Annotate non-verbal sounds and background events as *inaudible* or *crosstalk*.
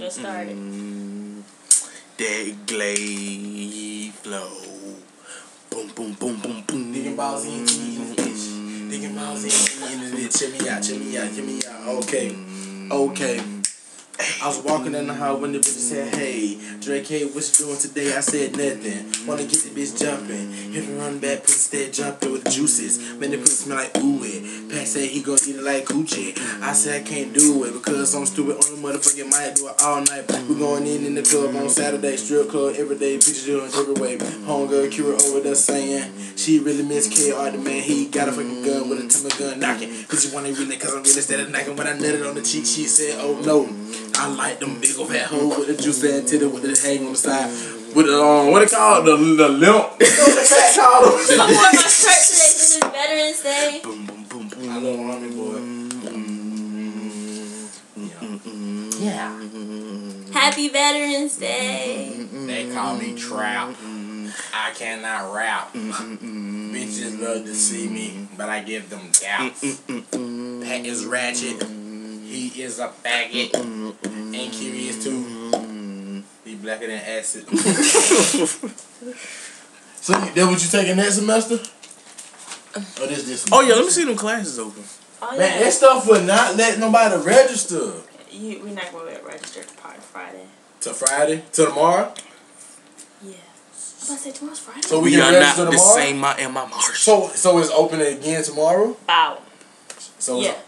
just started. Mm, that glade flow. Boom, boom, boom, boom, boom. Digging balls in, in this bitch. Digging balls in, in this bitch. Check me out, check me out, check me out. Okay, okay. I was walking in the house when the bitch said, Hey, Drake, hey, what you doing today? I said nothing. Wanna get the bitch jumping. Hit and run back, pussy stay jumping with juices. Man, the pussy smell like ooh it. Said he gon' eat it like coochie. I said I can't do it because I'm stupid on the motherfucking mic. Do it all night. We going in in the club on Saturday, strip club every day. Bitches doing every way. Homegirl Kira over there saying she really miss KR the man. He got a fucking gun with a timber gun knocking. Cause you wanna really cause I'm really steady knocking. When I nutted on the cheek, she said, Oh no. I like them big old fat hoes with the juice and titty with the hang on the side. With the um, what it called? The the limp. What's called? wore my shirt today because *laughs* it's Veterans Day. Boom, boom, boom, boom. I love Army boy. Mm-hmm. Yeah. Happy Veterans Day. They call me Trout. I cannot rap. Mm-hmm. Bitches love to see me, but I give them doubts. Mm-hmm. Pat is ratchet. He is a faggot. And curious too. He blacker than acid. *laughs* so that what you taking that semester? Or this this? Oh, yeah, let me see them classes open. Oh, Man, yeah. that stuff would not let nobody register You, we're not going to register to party Friday. to Friday to tomorrow. Yeah. I say tomorrow's Friday. So we, We can are not register the same my and my Mars. So so it's open again tomorrow. Wow. So Yeah. it's,